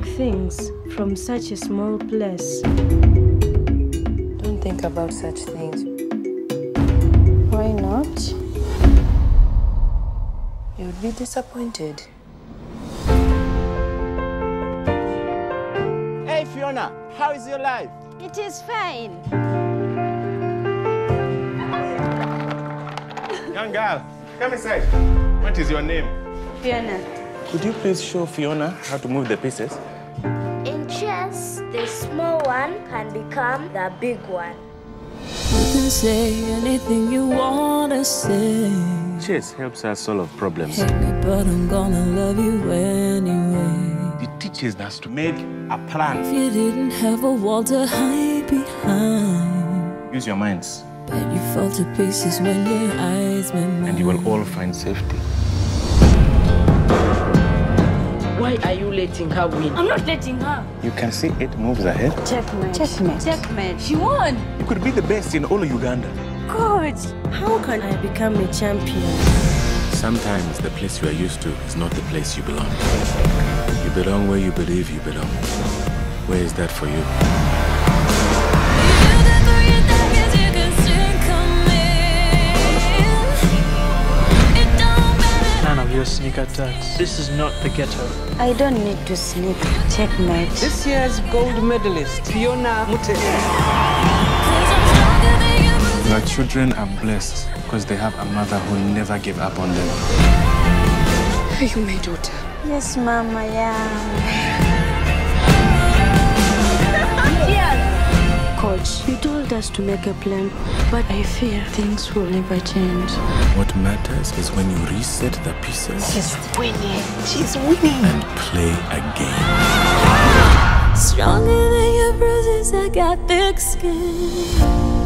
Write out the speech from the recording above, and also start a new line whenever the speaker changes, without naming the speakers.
big things from such a small place.
Don't think about such things.
Why not?
You would be disappointed.
Hey Phiona, how is your life?
It is fine.
Young girl, come inside. What is your name?
Phiona.
Could you please show Phiona how to move the pieces?
In chess, the small one can become the big one.
You can say anything you wanna say.
Chess helps us solve problems.
Hate me, but I'm gonna love you anyway.
It teaches us to make a plan.
If you didn't have a wall to hide behind,
Use your minds,
but you fall to pieces when your eyes met mine.
and you will all find safety.
Why are you letting her win?
I'm not letting her.
You can see it moves ahead.
Checkmate. Checkmate. Checkmate.
She won!
You could be the best in all of Uganda.
Coach, how can I become a champion?
Sometimes the place you are used to is not the place you belong. You belong where you believe you belong. Where is that for you?
Your sneak attacks. This is not the ghetto.
I don't need to sneak. Checkmate.
This year's gold medalist, Phiona Mutesi.
Your children are blessed because they have a mother who never gave up on them.
Are you my daughter?
Yes, Mama, yeah. Told us to make a plan, but I fear things will never change.
What matters is when you reset the pieces
She's winning. She's winning.
and play again.
Stronger than your bruises, I got thick skin.